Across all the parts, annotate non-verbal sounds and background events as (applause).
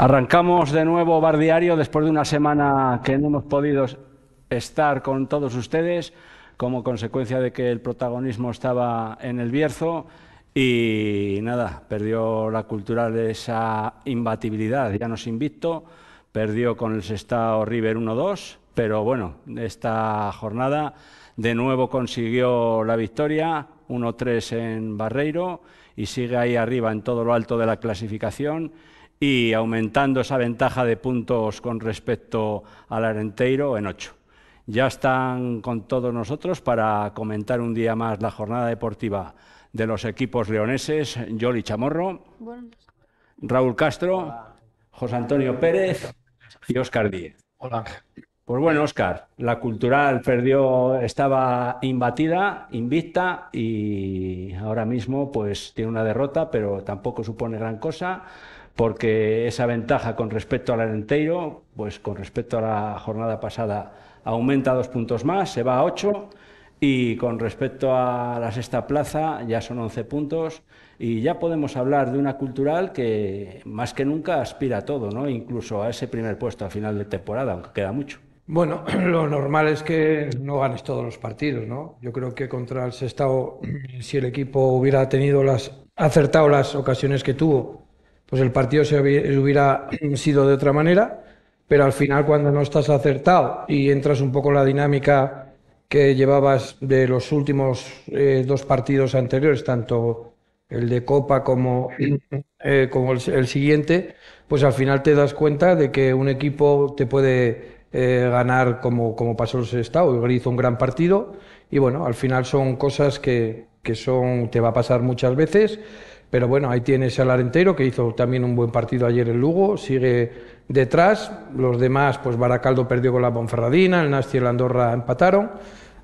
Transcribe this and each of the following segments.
Arrancamos de nuevo Bar Diario después de una semana que no hemos podido estar con todos ustedes como consecuencia de que el protagonismo estaba en el Bierzo y nada, perdió la cultural esa imbatibilidad, ya nos invicto, perdió con el Sestao River 1-2, pero bueno, esta jornada de nuevo consiguió la victoria, 1-3 en Barreiro y sigue ahí arriba en todo lo alto de la clasificación y aumentando esa ventaja de puntos con respecto al Arenteiro en 8. Ya están con todos nosotros para comentar un día más la jornada deportiva de los equipos leoneses, Yoli Chamorro, Raúl Castro, José Antonio Pérez y Óscar Díez. Hola Pues bueno, Óscar, la cultural perdió, estaba imbatida, invicta y ahora mismo pues tiene una derrota, pero tampoco supone gran cosa porque esa ventaja con respecto al Arenteiro, pues con respecto a la jornada pasada, aumenta dos puntos más, se va a ocho, y con respecto a la sexta plaza ya son once puntos, y ya podemos hablar de una cultural que más que nunca aspira a todo, ¿no? incluso a ese primer puesto a final de temporada, aunque queda mucho. Bueno, (clears throat) lo normal es que no ganes todos los partidos, ¿no? Yo creo que contra el Sestao, (clears throat) si el equipo hubiera tenido las acertado las ocasiones que tuvo pues el partido se hubiera (clears throat) sido de otra manera, pero al final cuando no estás acertado y entras un poco en la dinámica que llevabas de los últimos eh, dos partidos anteriores, tanto el de Copa como, (clears throat) eh, como el, siguiente, pues al final te das cuenta de que un equipo te puede eh, ganar como, como pasó el Estado. hizo un gran partido y bueno, al final son cosas que, que son, te va a pasar muchas veces pero bueno, ahí tienes al Arentero, que hizo también un buen partido ayer en Lugo, sigue detrás. Los demás, pues Baracaldo perdió con la Ponferradina, el Nasti y el Andorra empataron.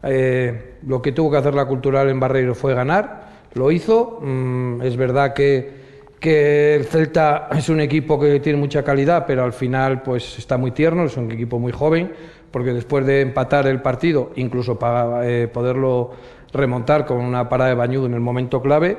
Eh, lo que tuvo que hacer la Cultural en Barreiro fue ganar, lo hizo. Mm, es verdad que, el Celta es un equipo que tiene mucha calidad, pero al final pues está muy tierno, es un equipo muy joven, porque después de empatar el partido, incluso para eh, poderlo remontar con una parada de bañudo en el momento clave,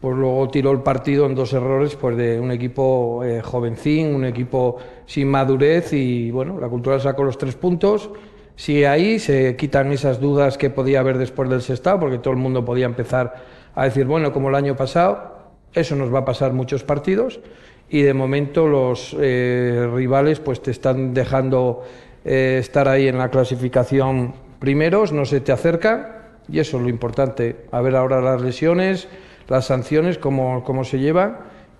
pues luego tiró el partido en dos errores pues de un equipo eh, jovencín, un equipo sin madurez y bueno, la cultura sacó los tres puntos. Sigue ahí, se quitan esas dudas que podía haber después del sextado, porque todo el mundo podía empezar a decir, bueno, como el año pasado, eso nos va a pasar muchos partidos y de momento los eh, rivales pues te están dejando eh, estar ahí en la clasificación primeros, no se te acercan y eso es lo importante, a ver ahora las lesiones las sanciones, cómo, cómo se llevan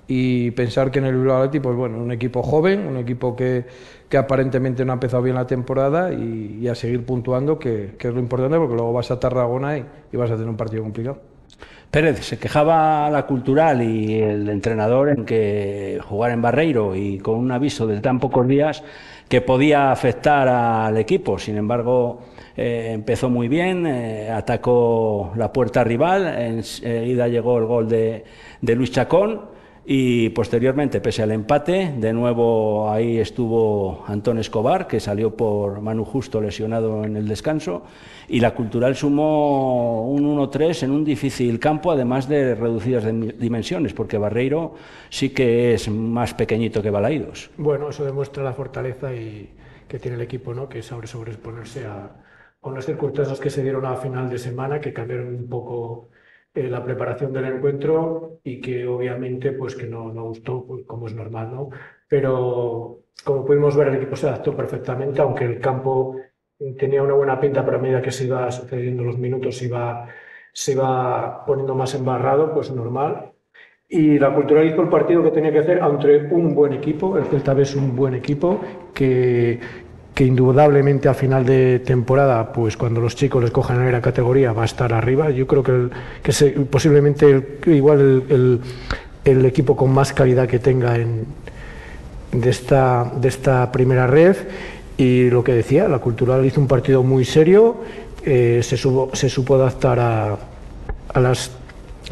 y pensar que en el Bilbao pues bueno, un equipo joven, un equipo que, que aparentemente no ha empezado bien la temporada y, a seguir puntuando, que, es lo importante, porque luego vas a Tarragona y, y vas a tener un partido complicado. Pérez, se quejaba la cultural y el entrenador en que jugar en Barreiro y con un aviso de tan pocos días que podía afectar al equipo. Sin embargo, eh, empezó muy bien, eh, atacó la puerta rival, enseguida llegó el gol de Luis Chacón y posteriormente, pese al empate, de nuevo ahí estuvo Antón Escobar, que salió por Manu Justo lesionado en el descanso, y la Cultural sumó un 1-3 en un difícil campo, además de reducidas dimensiones, porque Barreiro sí que es más pequeñito que Balaídos. Bueno, eso demuestra la fortaleza y que tiene el equipo, ¿no? que sabe sobreexponerse a, con las circunstancias que se dieron a final de semana, que cambiaron un poco eh, la preparación del encuentro y que obviamente pues que no, no gustó, pues, como es normal, ¿no? Pero como pudimos ver, el equipo se adaptó perfectamente, aunque el campo tenía una buena pinta, pero a medida que se iba sucediendo los minutos iba, se iba poniendo más embarrado, pues normal. Y la Cultura hizo el partido que tenía que hacer entre un buen equipo, el Celta B es un buen equipo, que, que indudablemente a final de temporada, pues cuando los chicos les cojan en la categoría, va a estar arriba. Yo creo que, que posiblemente igual el, el, equipo con más calidad que tenga en, de, esta, de esta primera red. Y lo que decía, la Cultural hizo un partido muy serio, eh, se, se supo adaptar a, a las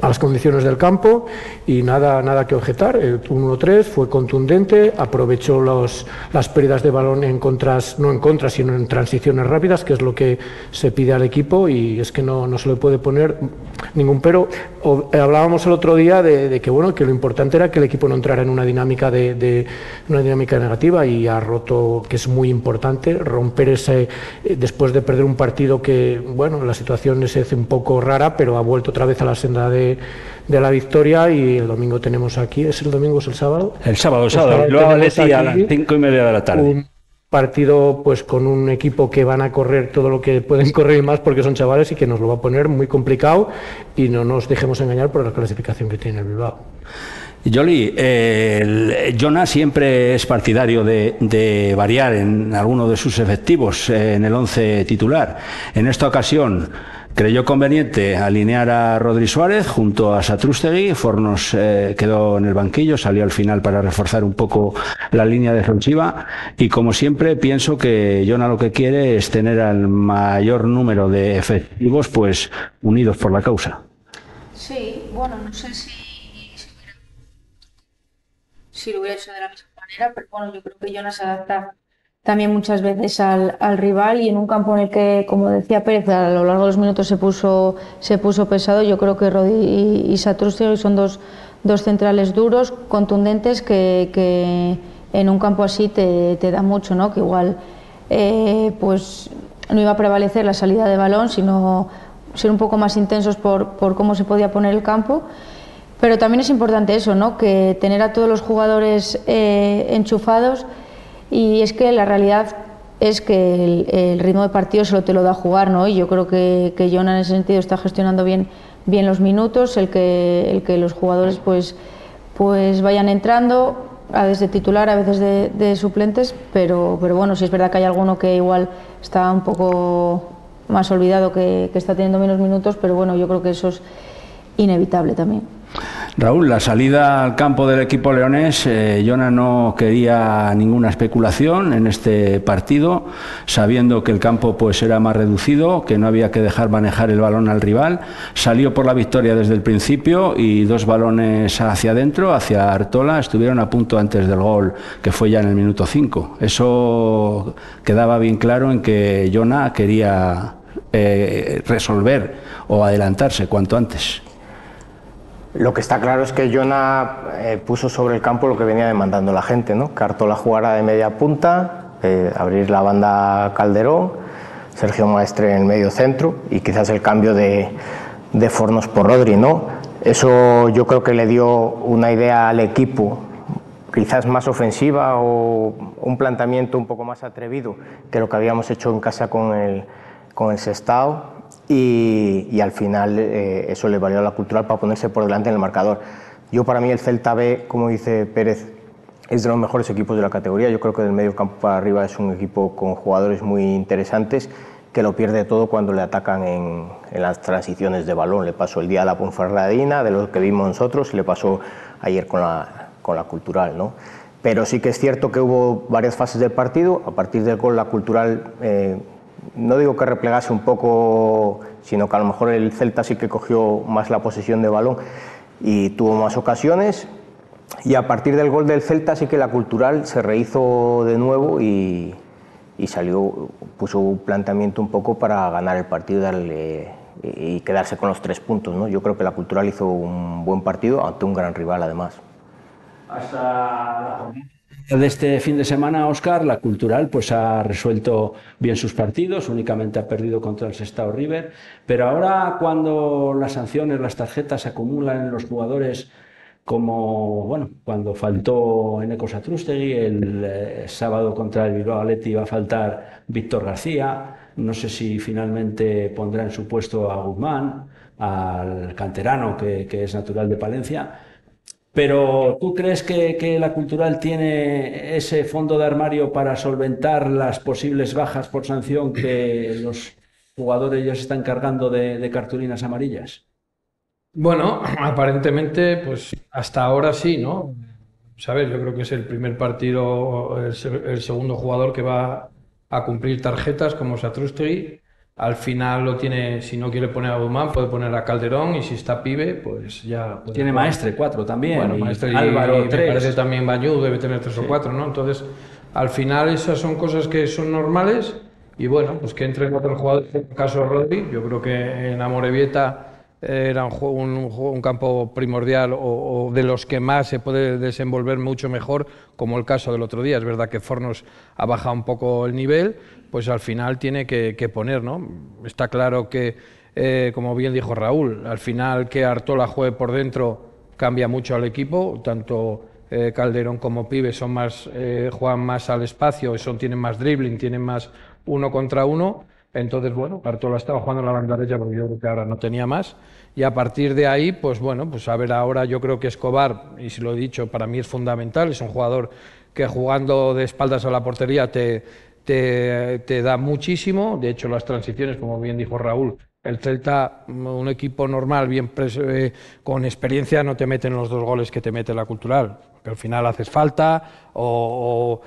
a las condiciones del campo y nada, nada que objetar. El 1-3 fue contundente, aprovechó los, las pérdidas de balón en contras, no en contras, sino en transiciones rápidas, que es lo que se pide al equipo y es que no, no se le puede poner ningún pero. Eh, hablábamos el otro día de, que bueno que lo importante era que el equipo no entrara en una dinámica de, una dinámica negativa y ha roto que es muy importante romper ese eh, después de perder un partido que bueno la situación se hace un poco rara pero ha vuelto otra vez a la senda de, la victoria y el domingo tenemos aquí es el domingo es el sábado el sábado el sábado, luego a las cinco y media de la tarde partido pues con un equipo que van a correr todo lo que pueden (laughs) correr y más porque son chavales y que nos lo va a poner muy complicado y no nos dejemos engañar por la clasificación que tiene el Bilbao. Jolly, eh, siempre es partidario de, variar en alguno de sus efectivos eh, en el once titular. En esta ocasión, Creyó conveniente alinear a Rodri Suárez junto a Satrústegui. Fornos eh, quedó en el banquillo, salió al final para reforzar un poco la línea defensiva. Y como siempre, pienso que Jona lo que quiere es tener al mayor número de efectivos pues unidos por la causa. Sí, bueno, no sé si, si, lo hubiera hecho de la misma manera, pero bueno, yo creo que Jonas se adapta también muchas veces al, rival y en un campo en el que, como decía Pérez, a lo largo de los minutos se puso, se puso pesado, yo creo que Rodi y, y son dos, dos, centrales duros, contundentes, que, en un campo así te, te da mucho, ¿no? que igual eh, pues no iba a prevalecer la salida de balón, sino ser un poco más intensos por, por cómo se podía poner el campo. Pero también es importante eso, ¿no? que tener a todos los jugadores eh, enchufados y es que la realidad es que el, ritmo de partido solo te lo da jugar, ¿no? Y yo creo que, que Jonah en ese sentido está gestionando bien, bien los minutos, el que, el que los jugadores pues, pues vayan entrando, a veces de titular, a veces de, suplentes, pero, pero bueno, si es verdad que hay alguno que igual está un poco más olvidado que, que está teniendo menos minutos, pero bueno, yo creo que eso es inevitable también. Raúl, la salida al campo del equipo leonés, eh, Jona no quería ninguna especulación en este partido, sabiendo que el campo pues era más reducido, que no había que dejar manejar el balón al rival. Salió por la victoria desde el principio y dos balones hacia adentro, hacia Artola, estuvieron a punto antes del gol, que fue ya en el minuto 5. Eso quedaba bien claro en que Jona quería eh, resolver o adelantarse cuanto antes. Lo que está claro es que Jona eh, puso sobre el campo lo que venía demandando la gente, ¿no? que Artola jugara de media punta, eh, abrir la banda Calderón, Sergio Maestre en el medio centro y quizás el cambio de, de Fornos por Rodri. ¿no? Eso yo creo que le dio una idea al equipo quizás más ofensiva o un planteamiento un poco más atrevido que lo que habíamos hecho en casa con el, con el Sestao y, al final eh, eso le valió a la cultural para ponerse por delante en el marcador. Yo para mí el Celta B, como dice Pérez, es de los mejores equipos de la categoría. Yo creo que del medio campo para arriba es un equipo con jugadores muy interesantes que lo pierde todo cuando le atacan en, las transiciones de balón. Le pasó el día a la Ponferradina, de lo que vimos nosotros, y le pasó ayer con la, con la cultural. ¿no? Pero sí que es cierto que hubo varias fases del partido. A partir del gol, la cultural eh, no digo que replegase un poco, sino que a lo mejor el Celta sí que cogió más la posesión de balón y tuvo más ocasiones. Y a partir del gol del Celta sí que la cultural se rehizo de nuevo y, salió, puso un planteamiento un poco para ganar el partido y quedarse con los tres puntos. ¿no? Yo creo que la cultural hizo un buen partido ante un gran rival además. Hasta de este fin de semana, Oscar, la Cultural pues ha resuelto bien sus partidos, únicamente ha perdido contra el Sestao River, pero ahora cuando las sanciones, las tarjetas se acumulan en los jugadores como bueno, cuando faltó Eneco Satrustegui, el eh, sábado contra el Bilbao Atleti iba a faltar Víctor García, no sé si finalmente pondrá en su puesto a Guzmán, al canterano que es natural de Palencia, pero ¿tú crees que, la cultural tiene ese fondo de armario para solventar las posibles bajas por sanción que (clears throat) los jugadores ya se están cargando de, cartulinas amarillas? Bueno, aparentemente, pues hasta ahora sí, ¿no? Sabes, yo creo que es el primer partido, el, el segundo jugador que va a cumplir tarjetas como Satrustegui al final lo tiene, si no quiere poner a Guzmán, puede poner a Calderón y si está pibe, pues ya. tiene Maestre cuatro también. Bueno, Maestre y, Álvaro y, tres. Me parece también Bañú debe tener tres o cuatro, ¿no? Entonces, al final esas son cosas que son normales y bueno, pues que entren otros jugadores, en el caso de Rodri, yo creo que en Amorebieta era un, campo primordial o, de los que más se puede desenvolver mucho mejor, como el caso del otro día. Es verdad que Fornos ha bajado un poco el nivel, pues al final tiene que, poner, ¿no? Está claro que, eh, como bien dijo Raúl, al final que Artola juegue por dentro cambia mucho al equipo, tanto eh, Calderón como Pibe son más, eh, juegan más al espacio, son, tienen más dribbling, tienen más uno contra uno entonces, bueno, Artola estaba jugando en la banda derecha porque yo creo que ahora no tenía más. Y a partir de ahí, pues bueno, pues a ver ahora yo creo que Escobar, y si lo he dicho, para mí es fundamental, es un jugador que jugando de espaldas a la portería te, te, da muchísimo. De hecho, las transiciones, como bien dijo Raúl, el Celta, un equipo normal, bien eh, con experiencia, no te meten los dos goles que te mete la cultural al final haces falta o,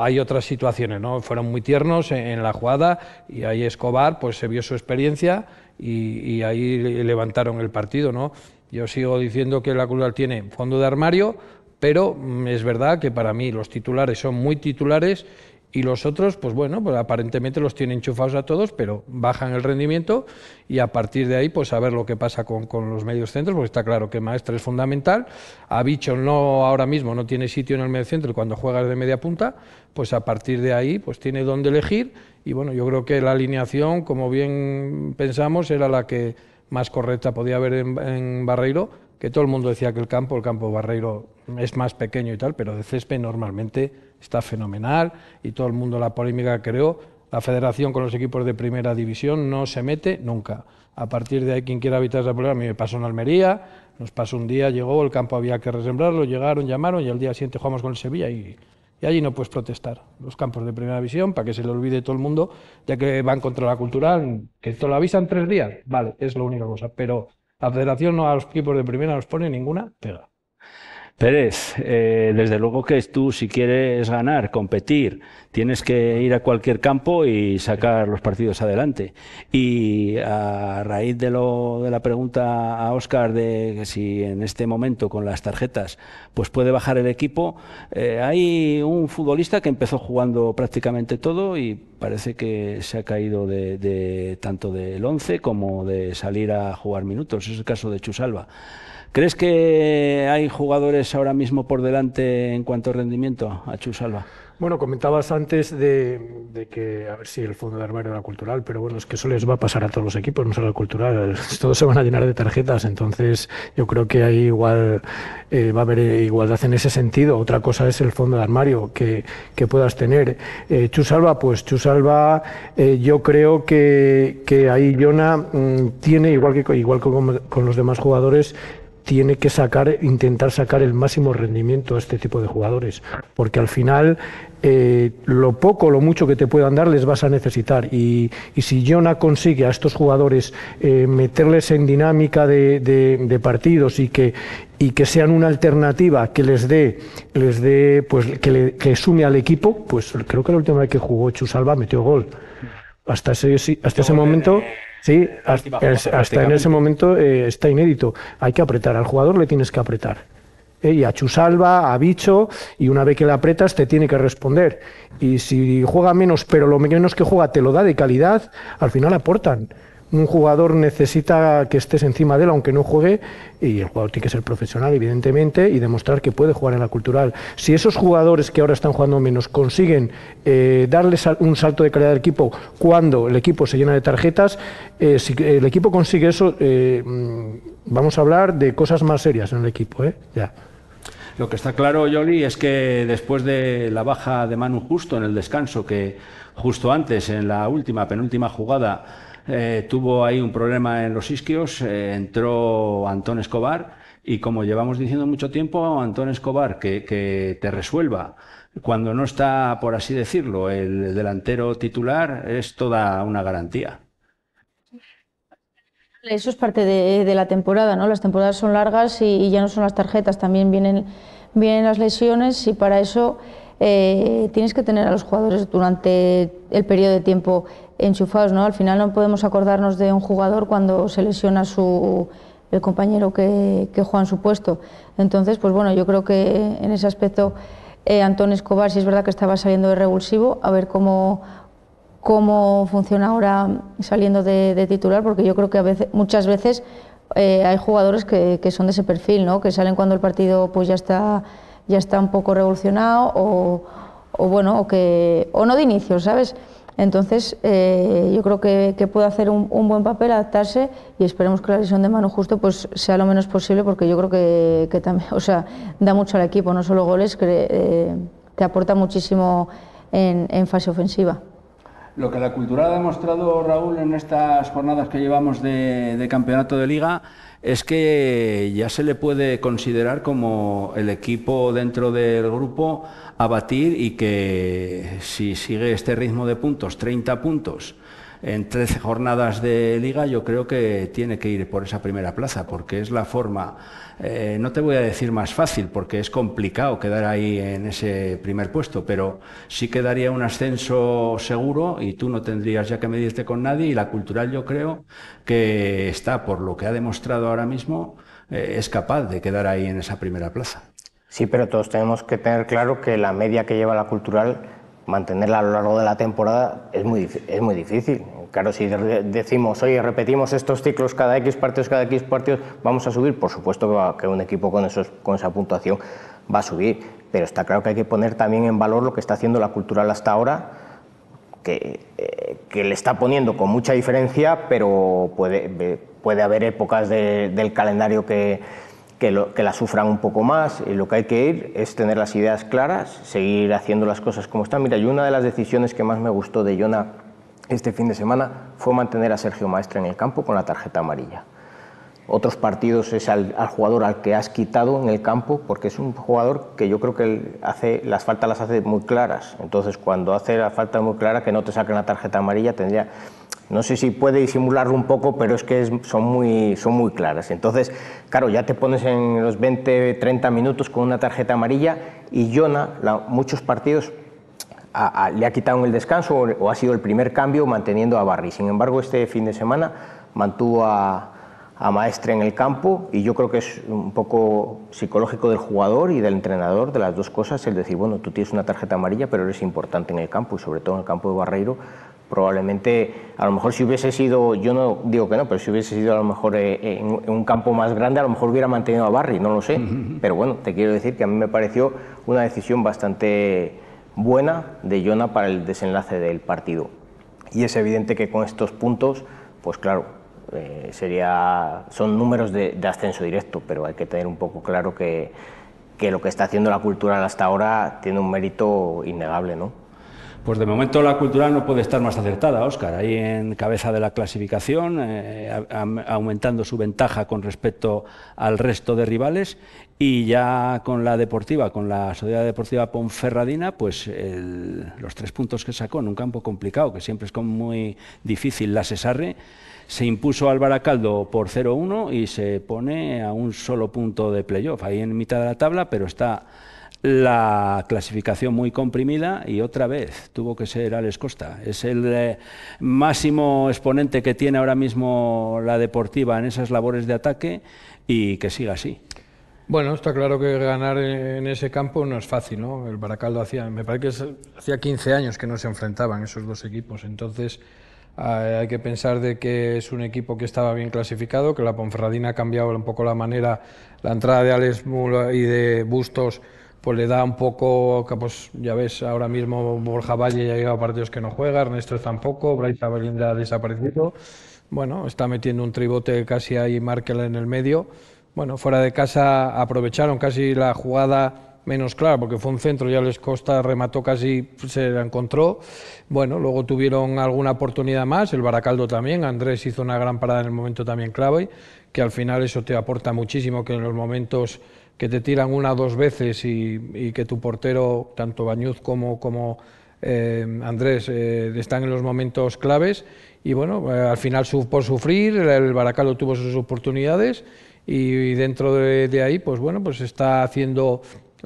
hay otras situaciones, ¿no? Fueron muy tiernos en, la jugada y ahí Escobar pues se vio su experiencia y, ahí levantaron el partido, ¿no? Yo sigo diciendo que la Cultural tiene fondo de armario, pero mm, es verdad que para mí los titulares son muy titulares y los otros, pues bueno, pues aparentemente los tienen enchufados a todos, pero bajan el rendimiento y a partir de ahí, pues a ver lo que pasa con, los medios centros, porque está claro que Maestra es fundamental. A no ahora mismo no tiene sitio en el medio centro cuando juegas de media punta, pues a partir de ahí, pues tiene dónde elegir y bueno, yo creo que la alineación, como bien pensamos, era la que más correcta podía haber en, en Barreiro, que todo el mundo decía que el campo, el campo Barreiro es más pequeño y tal, pero de césped normalmente está fenomenal y todo el mundo la polémica creó. La federación con los equipos de primera división no se mete nunca. A partir de ahí, quien quiera evitar esa problema, a mí me pasó en Almería, nos pasó un día, llegó, el campo había que resembrarlo, llegaron, llamaron y al día siguiente jugamos con el Sevilla y, y allí no puedes protestar. Los campos de primera división, para que se le olvide todo el mundo, ya que van contra la cultural, que te lo avisan tres días, vale, es la única cosa, pero la federación no a los equipos de primera nos pone ninguna pega. Pérez, eh, desde luego que tú si quieres ganar, competir, tienes que ir a cualquier campo y sacar los partidos adelante. Y a raíz de, lo, de la pregunta a Óscar de si en este momento con las tarjetas pues puede bajar el equipo, eh, hay un futbolista que empezó jugando prácticamente todo y parece que se ha caído de, de tanto del 11 como de salir a jugar minutos. Es el caso de Chusalva. ¿Crees que hay jugadores ahora mismo por delante en cuanto a rendimiento a Chusalva? Bueno, comentabas antes de, que, a ver si el fondo de armario era cultural, pero bueno, es que eso les va a pasar a todos los equipos, no solo al cultural. (laughs) Todos se van a llenar de tarjetas, entonces yo creo que ahí igual eh, va a haber igualdad en ese sentido. Otra cosa es el fondo de armario que, puedas tener. Eh, Chusalva, pues Chusalva, eh, yo creo que, ahí Jona mm, tiene, igual que, igual con los demás jugadores, tiene que sacar, intentar sacar el máximo rendimiento a este tipo de jugadores, porque al final eh, lo poco, lo mucho que te puedan dar les vas a necesitar. Y, si Jona consigue a estos jugadores eh, meterles en dinámica de, partidos y que, y que sean una alternativa que les dé, les dé, pues que, le, que sume al equipo, pues creo que la última vez que jugó Chusalva metió gol. Hasta ese, hasta ese momento Sí, hasta, en ese momento eh, está inédito. Hay que apretar, al jugador le tienes que apretar. Eh, y a Chusalva, a Bicho, y una vez que le apretas te tiene que responder. Y si juega menos, pero lo menos que juega te lo da de calidad, al final aportan un jugador necesita que estés encima de él, aunque no juegue, y el jugador tiene que ser profesional, evidentemente, y demostrar que puede jugar en la cultural. Si esos jugadores que ahora están jugando menos consiguen eh, darles un salto de calidad al equipo cuando el equipo se llena de tarjetas, eh, si el equipo consigue eso, eh, mm, vamos a hablar de cosas más serias en el equipo. Ya. Lo que está claro, Yoli, es que después de la baja de Manu Justo en el descanso, que justo antes, en la última, penúltima jugada, eh, tuvo ahí un problema en los isquios, eh, entró Antón Escobar y como llevamos diciendo mucho tiempo, Antón Escobar, que, te resuelva cuando no está, por así decirlo, el delantero titular, es toda una garantía. Eso es parte de, la temporada, ¿no? Las temporadas son largas y, ya no son las tarjetas, también vienen, vienen las lesiones y para eso eh, tienes que tener a los jugadores durante el periodo de tiempo enchufados, ¿no? Al final no podemos acordarnos de un jugador cuando se lesiona su, el compañero que, que juega en su puesto. Entonces, pues bueno, yo creo que en ese aspecto eh, Antón Escobar sí es verdad que estaba saliendo de revulsivo, a ver cómo, cómo funciona ahora saliendo de, titular, porque yo creo que muchas veces eh, hay jugadores que, que, son de ese perfil, ¿no? que salen cuando el partido pues ya está, ya está un poco revolucionado o, bueno, o, que, o no de inicio, ¿sabes? Entonces, eh, yo creo que, puede hacer un, buen papel, adaptarse y esperemos que la lesión de mano justo pues, sea lo menos posible porque yo creo que, también, (laughs) o sea, da mucho al equipo, no solo goles, que eh, te aporta muchísimo en, fase ofensiva. Lo que la cultura ha demostrado, Raúl, en estas jornadas que llevamos de, campeonato de liga es que ya se le puede considerar como el equipo dentro del grupo a batir y que si sigue este ritmo de puntos, 30 puntos, en 13 jornadas de liga, yo creo que tiene que ir por esa primera plaza, porque es la forma, eh, no te voy a decir más fácil, porque es complicado quedar ahí en ese primer puesto, pero sí quedaría un ascenso seguro y tú no tendrías ya que medirte con nadie y la cultural yo creo que está, por lo que ha demostrado ahora mismo, eh, es capaz de quedar ahí en esa primera plaza. Sí, pero todos tenemos que tener claro que la media que lleva la cultural mantenerla a lo largo de la temporada es muy, es muy difícil. Claro, si decimos, oye, repetimos estos ciclos cada X partidos, cada X partidos, vamos a subir, por supuesto que, un equipo con, esos, con esa puntuación va a subir, pero está claro que hay que poner también en valor lo que está haciendo la cultural hasta ahora, que, eh, le está poniendo con mucha diferencia, pero puede, puede haber épocas de, del calendario que, que, la sufran un poco más. Y lo que hay que ir es tener las ideas claras, seguir haciendo las cosas como están. Mira, y una de las decisiones que más me gustó de Jona este fin de semana fue mantener a Sergio Maestre en el campo con la tarjeta amarilla. Otros partidos es al, jugador al que has quitado en el campo, porque es un jugador que yo creo que hace, las faltas las hace muy claras. Entonces, cuando hace la falta muy clara, que no te saquen la tarjeta amarilla, tendría no sé si puede disimularlo un poco, pero es que son, muy, son muy claras. Entonces, claro, ya te pones en los 20, 30 minutos con una tarjeta amarilla y Jona, muchos partidos a, a, le ha quitado en el descanso o, o, ha sido el primer cambio manteniendo a Barry. Sin embargo, este fin de semana mantuvo a, a Maestre en el campo y yo creo que es un poco psicológico del jugador y del entrenador, de las dos cosas, el decir, bueno, tú tienes una tarjeta amarilla, pero eres importante en el campo y sobre todo en el campo de Barreiro probablemente, a lo mejor si hubiese sido, yo no digo que no, pero si hubiese sido a lo mejor eh, en, en, un campo más grande, a lo mejor hubiera mantenido a Barry, no lo sé. (laughs) Pero bueno, te quiero decir que a mí me pareció una decisión bastante buena de Jona para el desenlace del partido. Y es evidente que con estos puntos, pues claro, eh, sería, son números de, ascenso directo, pero hay que tener un poco claro que, que lo que está haciendo la cultura hasta ahora tiene un mérito innegable, ¿no? Pues de momento la cultural no puede estar más acertada, Óscar, ahí en cabeza de la clasificación, eh, aumentando su ventaja con respecto al resto de rivales y ya con la deportiva, con la Sociedad Deportiva Ponferradina, pues el, los tres puntos que sacó en un campo complicado, que siempre es como muy difícil la Cesarre, se impuso al Baracaldo por 0-1 y se pone a un solo punto de playoff, ahí en mitad de la tabla, pero está la clasificación muy comprimida y otra vez tuvo que ser Alex Costa. Es el eh, máximo exponente que tiene ahora mismo la deportiva en esas labores de ataque y que siga así. Bueno, está claro que ganar en ese campo no es fácil, ¿no? El Baracaldo hacía, me parece que hacía 15 años que no se enfrentaban esos dos equipos, entonces hay que pensar de que es un equipo que estaba bien clasificado, que la Ponferradina ha cambiado un poco la manera, la entrada de Alex Mula y de Bustos pues le da un poco, pues ya ves, ahora mismo Borja Valle ya lleva partidos que no juega, Ernesto tampoco, Bryce Belinda ha desaparecido. Bueno, está metiendo un tribote casi ahí Markel en el medio. Bueno, fuera de casa aprovecharon casi la jugada menos clara, porque fue un centro, ya les Costa remató casi, se la encontró. Bueno, luego tuvieron alguna oportunidad más, el Baracaldo también, Andrés hizo una gran parada en el momento también clave, que al final eso te aporta muchísimo, que en los momentos que te tiran una o dos veces y, que tu portero, tanto Bañuz como, eh, Andrés, eh, están en los momentos claves. Y bueno, eh, al final por sufrir, el Baracaldo tuvo sus oportunidades y, dentro de, ahí, pues bueno, pues está haciendo...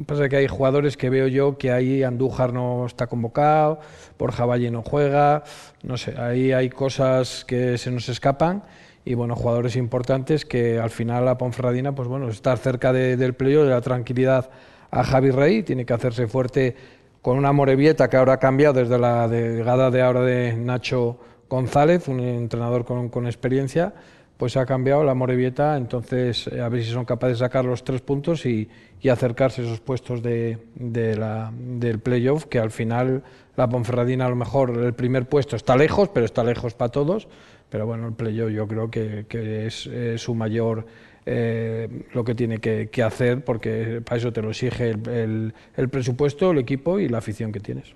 Pasa que hay jugadores que veo yo que ahí Andújar no está convocado, Borja Valle no juega, no sé, ahí hay cosas que se nos escapan y bueno, jugadores importantes que al final la Ponferradina, pues bueno, estar cerca de, del playo, de la tranquilidad a Javi Rey, tiene que hacerse fuerte con una Morevieta que ahora ha cambiado desde la llegada de ahora de Nacho González, un entrenador con experiencia, pues ha cambiado la Morevieta, entonces eh, a ver si son capaces de sacar los tres puntos y, acercarse a esos puestos de, del playoff, que al final la Ponferradina a lo mejor el primer puesto está lejos, pero está lejos para todos, pero bueno, el playoff yo creo que, es, su mayor... Eh, lo que tiene que, hacer, porque para eso te lo exige el, el presupuesto, el equipo y la afición que tienes.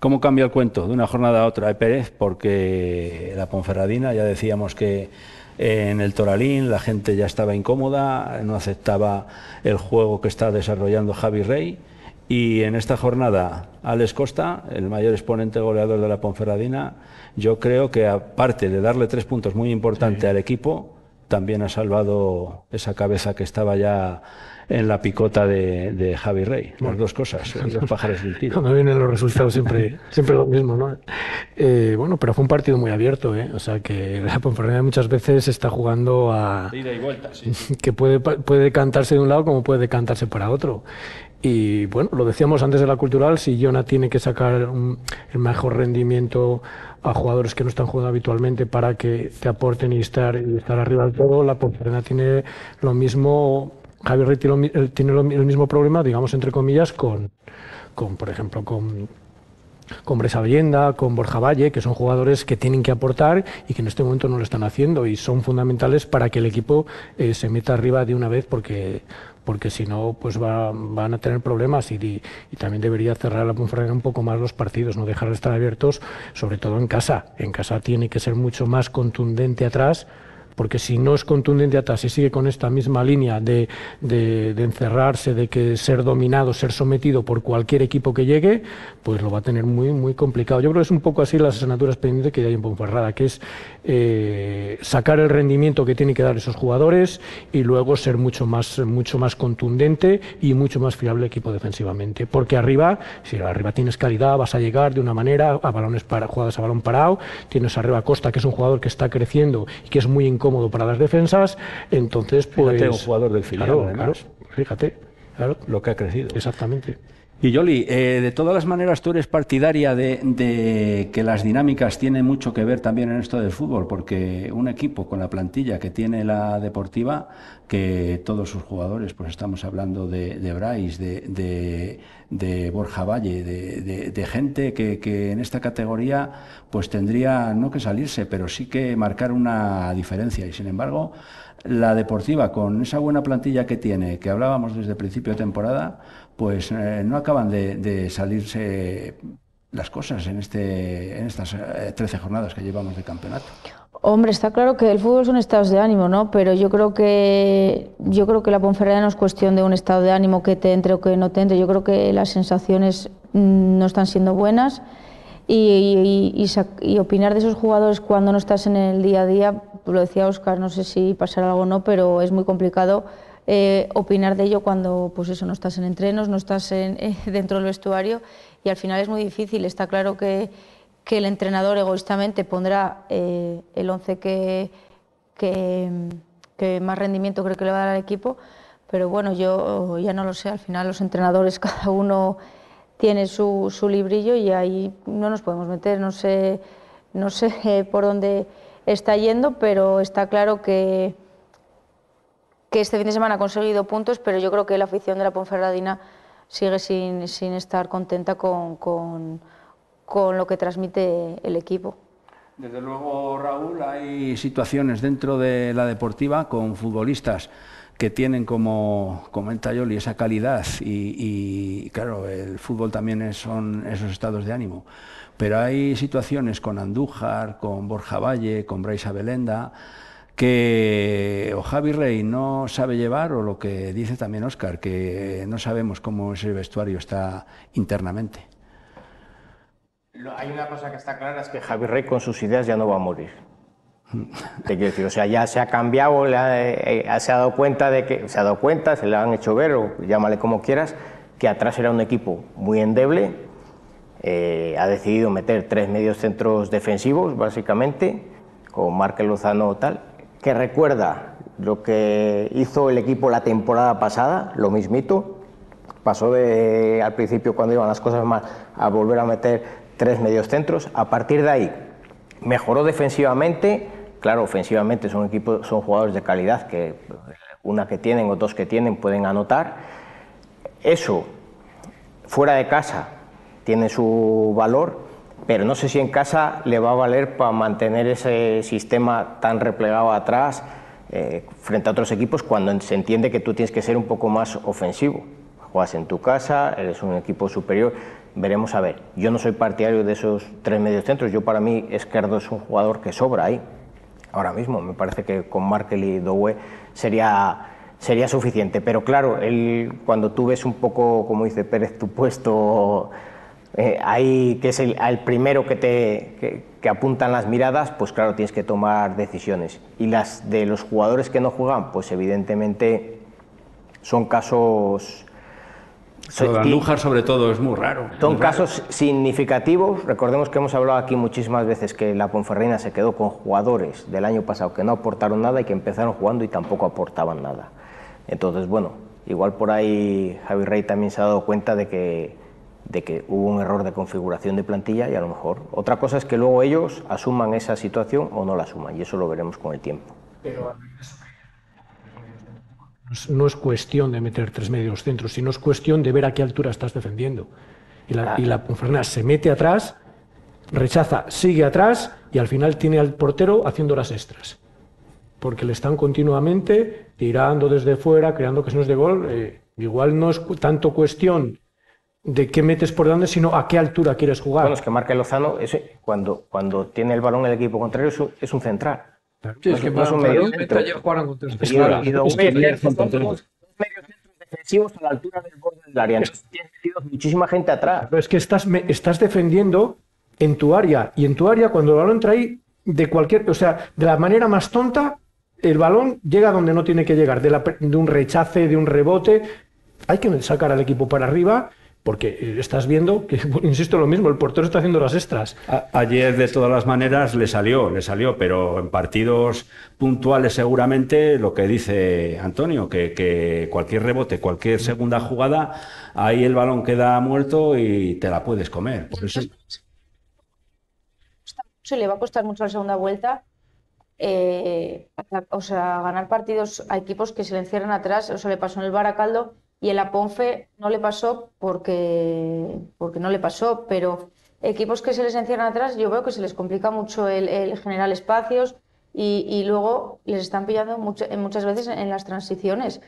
¿Cómo cambia el cuento de una jornada a otra de Pérez? Porque la Ponferradina, ya decíamos que en el Toralín la gente ya estaba incómoda, no aceptaba el juego que está desarrollando Javi Rey. Y en esta jornada, Alex Costa, el mayor exponente goleador de la Ponferradina, yo creo que aparte de darle tres puntos muy importantes al equipo, también ha salvado esa cabeza que estaba ya en la picota de, Javi Rey. Las dos cosas, los pájaros del tiro. (laughs) Cuando vienen los resultados siempre, siempre lo mismo, ¿no? Eh, bueno, pero fue un partido muy abierto, ¿eh? O sea que la Ponferrada muchas veces está jugando a... Ida y vuelta, sí. (laughs) Que puede, puede decantarse de un lado como puede decantarse para otro. Y bueno, lo decíamos antes de la cultural, si Jonah tiene que sacar el mejor rendimiento a jugadores que no están jugando habitualmente para que te aporten y estar, y estar arriba del todo, la Ponferrada tiene lo mismo Javier Rey tiene, el mismo problema, digamos, entre comillas, con, con por ejemplo, con, con Bresa con Borja Valle, que son jugadores que tienen que aportar y que en este momento no lo están haciendo y son fundamentales para que el equipo eh, se meta arriba de una vez porque porque si no pues van a tener problemas y, y, también debería cerrar la Ponferrada un poco más los partidos, no dejar de estar abiertos, sobre todo en casa. En casa tiene que ser mucho más contundente atrás porque si no es contundente atrás y sigue con esta misma línea de, de, encerrarse, de que ser dominado, ser sometido por cualquier equipo que llegue, pues lo va a tener muy, muy complicado. Yo creo que es un poco así las asignaturas pendientes que hay en Ponferrada, que es eh, sacar el rendimiento que tienen que dar esos jugadores y luego ser mucho más, mucho más contundente y mucho más fiable equipo defensivamente. Porque arriba, si arriba tienes calidad, vas a llegar de una manera a balones para, jugadas a balón parado, tienes arriba Costa, que es un jugador que está creciendo y que es muy cómodo para las defensas, entonces pues... Fíjate, un jugador del filial, claro, fíjate, claro. Lo que ha crecido. Exactamente. Y Yoli, eh, de todas las maneras tú eres partidaria de, que las dinámicas tienen mucho que ver también en esto del fútbol, porque un equipo con la plantilla que tiene la deportiva, que todos sus jugadores, pues estamos hablando de, de Bryce, de, de, Borja Valle, de, gente que, que, en esta categoría pues tendría no que salirse, pero sí que marcar una diferencia. Y sin embargo, la deportiva, con esa buena plantilla que tiene, que hablábamos desde el principio de temporada, pues eh, no acaban de, salirse las cosas en, este, en estas 13 eh, jornadas que llevamos de campeonato. Hombre, está claro que el fútbol son estados de ánimo, ¿no? Pero yo creo que yo creo que la Ponferrada no es cuestión de un estado de ánimo que te entre o que no te entre. Yo creo que las sensaciones mm, no están siendo buenas y, y, opinar de esos jugadores cuando no estás en el día a día, lo decía Oscar, no sé si pasará algo o no, pero es muy complicado eh, opinar de ello cuando pues eso, no estás en entrenos, no estás (laughs) eh, dentro del vestuario. Y al final es muy difícil. Está claro que, que el entrenador egoístamente pondrá eh, el 11 que, que, más rendimiento creo que le va a dar al equipo, pero bueno, yo ya no lo sé, al final los entrenadores (laughs) cada uno tiene su, su librillo y ahí no nos podemos meter, no sé, no sé (laughs) por dónde está yendo, pero está claro que que este fin de semana ha conseguido puntos, pero yo creo que la afición de la Ponferradina sigue sin, sin estar contenta con, con, con, lo que transmite el equipo. Desde luego, Raúl, hay situaciones dentro de la deportiva con futbolistas que tienen, como comenta Yoli, esa calidad y, y claro, el fútbol también son esos estados de ánimo. Pero hay situaciones con Andújar, con Borja Valle, con Braisa Belenda, que o Javi Rey no sabe llevar o lo que dice también Oscar, que no sabemos cómo ese vestuario está internamente. Hay una cosa que está clara, es que Javi Rey con sus ideas ya no va a morir. (laughs) Te quiero decir, o sea, ya se ha cambiado, eh, eh, se ha dado cuenta de que, se ha dado cuenta, se le han hecho ver, o llámale como quieras, que atrás era un equipo muy endeble, eh, ha decidido meter tres medios centros defensivos, básicamente, con Markel Lozano o tal, que recuerda lo que hizo el equipo la temporada pasada, lo mismito. Pasó de, al principio, cuando iban las cosas mal, a volver a meter tres medios centros. A partir de ahí, mejoró defensivamente, claro, ofensivamente son equipos, son jugadores de calidad que una que tienen o dos que tienen pueden anotar. Eso fuera de casa tiene su valor, pero no sé si en casa le va a valer para mantener ese sistema tan replegado atrás eh, frente a otros equipos cuando se entiende que tú tienes que ser un poco más ofensivo. Juegas en tu casa, eres un equipo superior, veremos a ver. Yo no soy partidario de esos tres mediocentros, yo para mí Esquerdo es un jugador que sobra ahí. Ahora mismo me parece que con Markel y Dowe sería sería suficiente. Pero claro, él, cuando tú ves un poco, como dice Pérez, tu puesto eh, ahí, que es el, primero que te que, apuntan las miradas, pues claro, tienes que tomar decisiones. Y las de los jugadores que no juegan, pues evidentemente son casos... Andújar sobre todo es muy raro. Son casos significativos. Recordemos que hemos hablado aquí muchísimas veces que la Ponferrina se quedó con jugadores del año pasado que no aportaron nada y que empezaron jugando y tampoco aportaban nada. Entonces, bueno, igual por ahí Javi Rey también se ha dado cuenta de que, de que hubo un error de configuración de plantilla y a lo mejor otra cosa es que luego ellos asuman esa situación o no la asuman y eso lo veremos con el tiempo. Pero no es cuestión de meter tres medios centros, sino es cuestión de ver a qué altura estás defendiendo. Y la, y la se mete atrás, rechaza, sigue atrás y al final tiene al portero haciendo las extras porque le están continuamente tirando desde fuera, creando ocasiones de gol. Eh, igual no es tanto cuestión de qué metes por dónde, sino a qué altura quieres jugar. Bueno, es que Marca Lozano, cuando, cuando tiene el balón el equipo contrario, es un, central. Sí, es que no es un medio centro. jugaron con tres centrales. Y dos medios centros defensivos a la altura del borde del área. Tienes muchísima gente atrás. Pero es que estás, estás defendiendo en tu área, y en tu área, cuando el balón entra ahí, de cualquier, o sea, de la manera más tonta, el balón llega donde no tiene que llegar, de, un rechace, de un rebote. Hay que sacar al equipo para arriba porque eh, estás viendo que, (laughs) insisto, lo mismo, el portero está haciendo las extras. ayer, de todas las maneras, le salió, le salió, pero en partidos puntuales seguramente lo que dice Antonio, que, cualquier rebote, cualquier segunda jugada, ahí el balón queda muerto y te la puedes comer. Por eso... Se le va a costar mucho la segunda vuelta eh, o sea, ganar partidos a equipos que se le encierran atrás. Eso le pasó en el Baracaldo y en la Ponfe no le pasó porque, porque no le pasó, pero equipos que se les encierran atrás, yo veo que se les complica mucho el, generar espacios y, luego les están pillando muchas veces en las transiciones.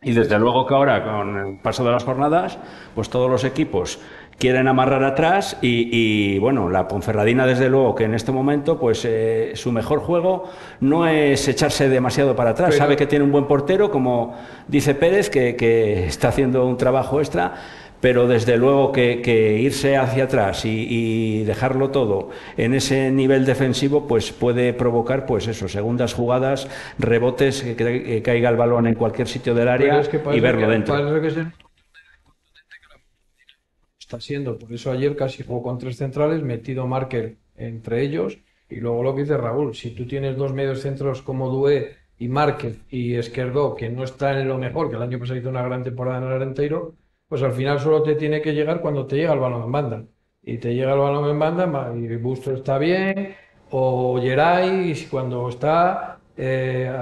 Y desde luego que ahora, con el paso de las jornadas, pues todos los equipos quieren amarrar atrás y, bueno, la Ponferradina desde luego que en este momento pues eh, su mejor juego no es echarse demasiado para atrás, sabe que tiene un buen portero, como dice Pérez, que, que está haciendo un trabajo extra pero desde luego que, irse hacia atrás y, dejarlo todo en ese nivel defensivo pues puede provocar pues eso segundas jugadas rebotes que, caiga el balón en cualquier sitio del área y verlo dentro está siendo por eso ayer casi jugó con tres centrales metido Marker entre ellos y luego lo que dice Raúl si tú tienes dos medios centros como Dué y Márquez y Esquerdo que no están en lo mejor que el año pasado hizo una gran temporada en el Arenteiro pues al final solo te tiene que llegar cuando te llega el balón en banda. Y te llega el balón en banda y Busto está bien, o Geray, y cuando está eh,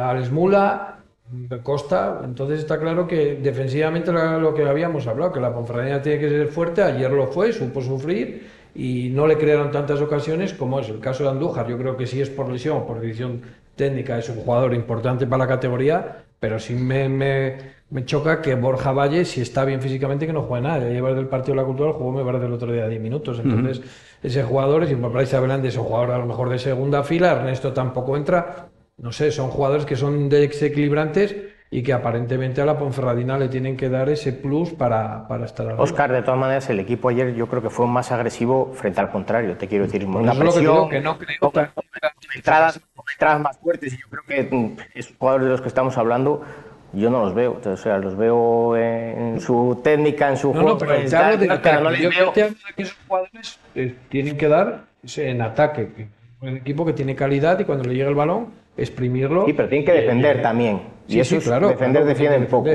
Costa, entonces está claro que defensivamente lo que habíamos hablado, que la Ponferradina tiene que ser fuerte, ayer lo fue, supo sufrir y no le crearon tantas ocasiones como es el caso de Andújar. Yo creo que si es por lesión o por decisión técnica es un jugador importante para la categoría, pero sí me, me choca que Borja Valle, si está bien físicamente, que no juegue nada. Llevar del partido de la cultura, el juego me parece el otro día 10 minutos. Entonces, ese jugador, si me parece es un jugador a lo mejor de segunda fila, Ernesto tampoco entra. No sé, son jugadores que son desequilibrantes y que aparentemente a la Ponferradina le tienen que dar ese plus para, para estar arriba. Oscar, de todas maneras, el equipo ayer yo creo que fue más agresivo frente al contrario. Te quiero decir, una presión, que, no creo entradas, entradas más fuertes. Y yo creo que mm, esos jugadores de los que estamos hablando yo no los veo, o sea, los veo en su técnica, en su juego. No, pero, te hablo de ataque. No yo veo... que esos jugadores eh, tienen que dar en ataque. Un equipo que tiene calidad y cuando le llega el balón, exprimirlo. Sí, pero tienen que defender también. y eso claro, defender defienden poco.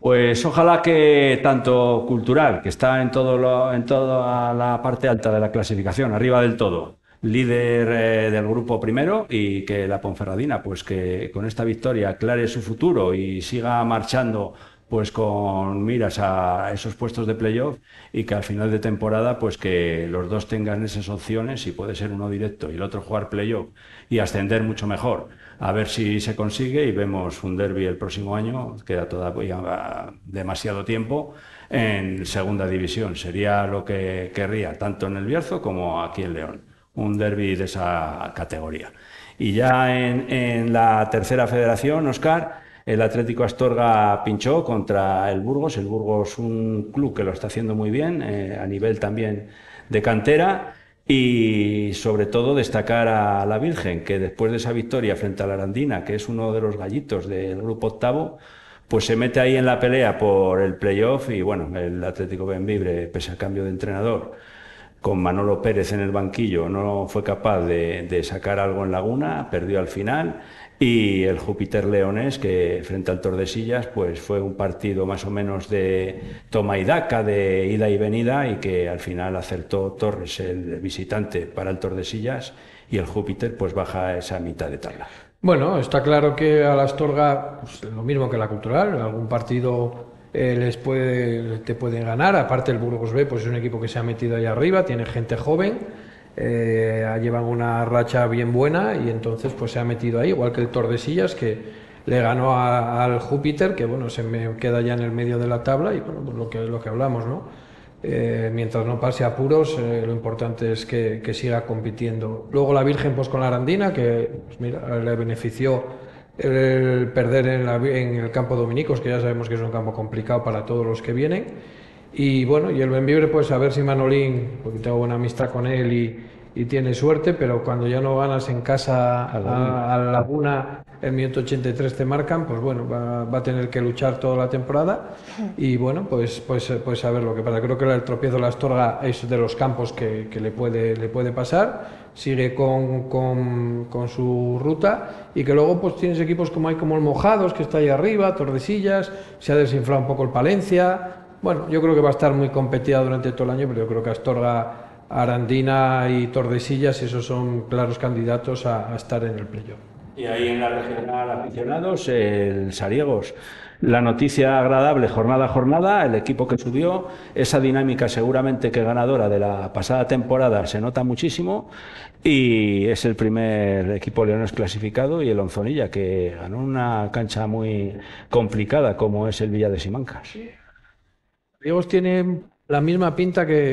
Pues ojalá que tanto cultural, que está en, todo en toda la parte alta de la clasificación, arriba del todo, líder eh, del grupo primero y que la Ponferradina, pues que con esta victoria aclare su futuro y siga marchando pues con miras a esos puestos de playoff y que al final de temporada pues que los dos tengan esas opciones y puede ser uno directo y el otro jugar playoff y ascender mucho mejor. A ver si se consigue y vemos un derby el próximo año, queda todavía demasiado tiempo en segunda división. Sería lo que querría tanto en el Bierzo como aquí en León, un derby de esa categoría. Y ya en, en la tercera federación, Oscar, el Atlético Astorga pinchó contra el Burgos. El Burgos, un club que lo está haciendo muy bien, eh, a nivel también de cantera. Y sobre todo destacar a la Virgen, que después de esa victoria frente a la Arandina, que es uno de los gallitos del grupo octavo, pues se mete ahí en la pelea por el playoff y bueno, el Atlético Benvibre, pese al cambio de entrenador, con Manolo Pérez en el banquillo, no fue capaz de sacar algo en Laguna, perdió al final y el Júpiter Leones, que frente al Tordesillas, pues fue un partido más o menos de toma y daca, de ida y venida, y que al final acertó Torres, el visitante, para el Tordesillas, y el Júpiter pues baja esa mitad de tabla. Bueno, está claro que a la Astorga, pues, lo mismo que la Cultural, algún partido eh, les puede, te pueden ganar, aparte el Burgos B, pues es un equipo que se ha metido ahí arriba, tiene gente joven, eh, llevan una racha bien buena y entonces pues se ha metido ahí, igual que el Tordesillas que le ganó al Júpiter, que bueno, se me queda ya en el medio de la tabla y bueno, pues lo que, lo que hablamos, ¿no? Eh, mientras no pase apuros, eh, lo importante es que, siga compitiendo. Luego la Virgen pues con la Arandina, que pues, mira, le benefició el perder en, el campo Dominicos, que ya sabemos que es un campo complicado para todos los que vienen. Y bueno, y el Benvibre, pues a ver si Manolín, porque tengo buena amistad con él y, y tiene suerte, pero cuando ya no ganas en casa a, a, a la Laguna, el minuto 83 te marcan, pues bueno, va, va, a tener que luchar toda la temporada y bueno, pues, pues, pues a ver lo que pasa. Creo que el tropiezo de la Astorga es de los campos que, que le, puede, le puede pasar, sigue con, con, con, su ruta y que luego pues tienes equipos como hay como el Mojados, que está ahí arriba, Tordesillas, se ha desinflado un poco el Palencia. Bueno, yo creo que va a estar muy competida durante todo el año, pero yo creo que Astorga Arandina y Tordesillas, esos son claros candidatos a, a estar en el playoff. Y ahí en la regional aficionados, el Sariegos. La noticia agradable jornada a jornada, el equipo que subió, esa dinámica seguramente que ganadora de la pasada temporada se nota muchísimo y es el primer equipo leones clasificado y el Onzonilla que ganó una cancha muy complicada como es el Villa de Simancas. Sariegos tiene la misma pinta que,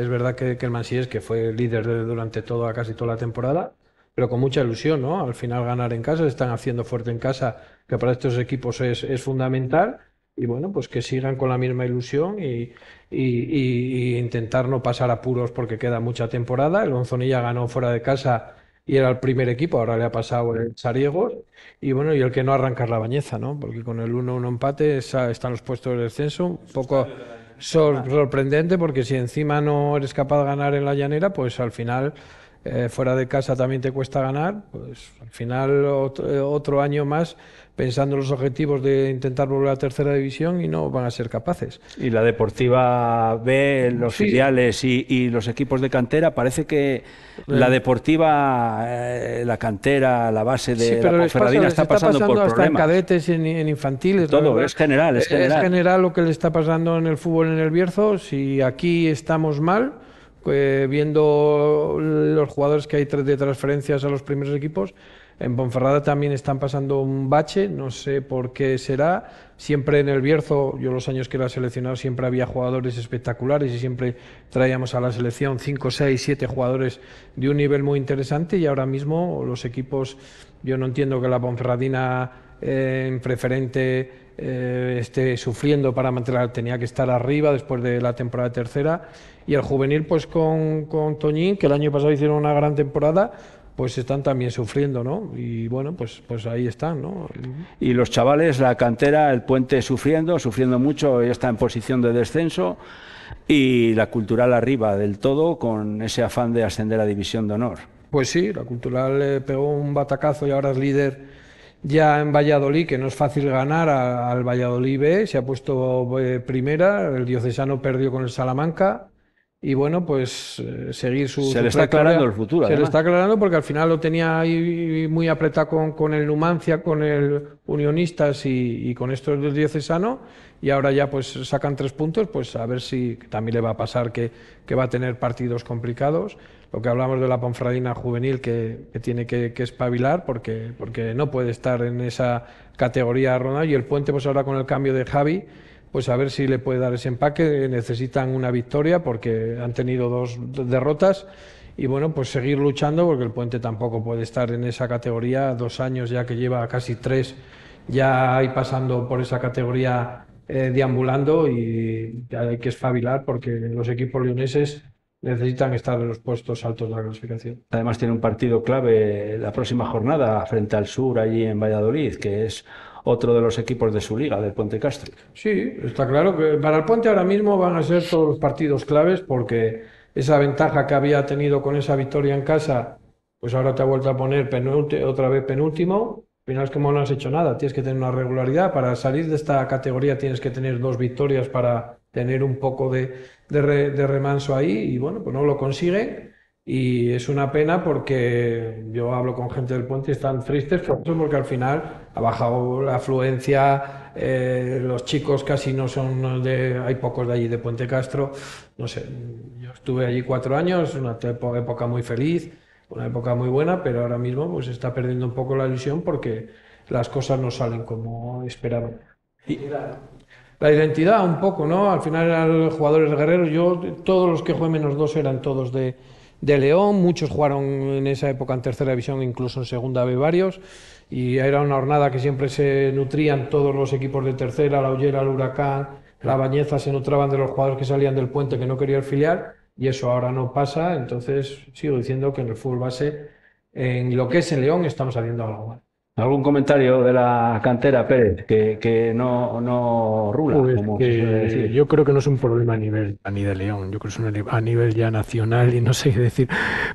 es verdad que, que el Mansíes, que fue líder de, durante toda, casi toda la temporada, pero con mucha ilusión, ¿no? Al final ganar en casa, se están haciendo fuerte en casa, que para estos equipos es, es fundamental. Y bueno, pues que sigan con la misma ilusión y, y, intentar no pasar apuros porque queda mucha temporada. El Onzonilla ganó fuera de casa y era el primer equipo, ahora le ha pasado el Sariegos. Y bueno, y el que no arrancar la bañeza, ¿no? Porque con el 1-1 empate están los puestos de descenso. Un poco sor sorprendente porque si encima no eres capaz de ganar en la llanera, pues al final eh, fuera de casa también te cuesta ganar, pues al final otro, otro, año más pensando en los objetivos de intentar volver a tercera división y no van a ser capaces. Y la Deportiva B, los sí. filiales y, y, los equipos de cantera, parece que la Deportiva, eh, la cantera, la base de sí, la Ponferradina está, está, pasando, pasando por hasta problemas. en cadetes, en, en infantiles. Todo, es general, es general. Es general lo que le está pasando en el fútbol en el Bierzo. Si aquí estamos mal, eh, viendo los jugadores que hay de transferencias a los primeros equipos, en Ponferrada también están pasando un bache, no sé por qué será. Siempre en el Bierzo, yo los años que era seleccionado, siempre había jugadores espectaculares y siempre traíamos a la selección 5, 6, 7 jugadores de un nivel muy interesante y ahora mismo los equipos, yo no entiendo que la Ponferradina eh, en preferente eh, esté sufriendo para mantener, tenía que estar arriba después de la temporada tercera y el juvenil pues con, con Toñín, que el año pasado hicieron una gran temporada, pues están también sufriendo, ¿no? Y bueno, pues, pues ahí están, ¿no? Y los chavales, la cantera, el puente sufriendo, sufriendo mucho, ya está en posición de descenso y la cultural arriba del todo con ese afán de ascender a división de honor. Pues sí, la cultural le pegó un batacazo y ahora es líder ya en Valladolid, que no es fácil ganar al Valladolid B, se ha puesto eh, primera, el diocesano perdió con el Salamanca y bueno, pues eh, seguir su. Se le está aclarando el futuro. Se le está aclarando porque al final lo tenía ahí muy apretado con, con el Numancia, con el Unionistas y, y con estos del Diocesano. Y ahora ya pues sacan tres puntos, pues a ver si también le va a pasar que, que va a tener partidos complicados. Lo que hablamos de la Ponfradina juvenil que, tiene que, que, espabilar porque, porque no puede estar en esa categoría ronda. Y el puente, pues ahora con el cambio de Javi pues a ver si le puede dar ese empaque. Necesitan una victoria porque han tenido dos derrotas y bueno, pues seguir luchando porque el puente tampoco puede estar en esa categoría. Dos años ya que lleva casi tres, ya hay pasando por esa categoría eh, deambulando y hay que espabilar porque los equipos leoneses necesitan estar en los puestos altos de la clasificación. Además tiene un partido clave la próxima jornada frente al sur allí en Valladolid, que es otro de los equipos de su liga, del Puente Castro. Sí, está claro que para el Puente ahora mismo van a ser todos los partidos claves porque esa ventaja que había tenido con esa victoria en casa, pues ahora te ha vuelto a poner otra vez penúltimo. Al final es que no has hecho nada, tienes que tener una regularidad. Para salir de esta categoría tienes que tener dos victorias para tener un poco de, de, re, de remanso ahí y bueno, pues no lo consiguen y es una pena porque yo hablo con gente del puente y están tristes por eso, porque al final ha bajado la afluencia, eh, los chicos casi no son de, hay pocos de allí de Puente Castro, no sé, yo estuve allí cuatro años, una época muy feliz, una época muy buena, pero ahora mismo pues está perdiendo un poco la ilusión porque las cosas no salen como esperaban. Y, la identidad un poco, ¿no? Al final eran jugadores guerreros, yo todos los que jugué menos dos eran todos de León, muchos jugaron en esa época en tercera división, incluso en segunda B varios, y era una jornada que siempre se nutrían todos los equipos de tercera, la Ollera, el Huracán, la Bañeza, se nutraban de los jugadores que salían del puente que no quería el filial, y eso ahora no pasa, entonces sigo diciendo que en el fútbol base, en lo que es en León, estamos saliendo algo mal. ¿Algún comentario de la cantera, Pérez, que, que no, no rula? Pues como que yo creo que no es un problema a nivel a nivel de León, yo creo que es a nivel ya nacional y no sé qué decir,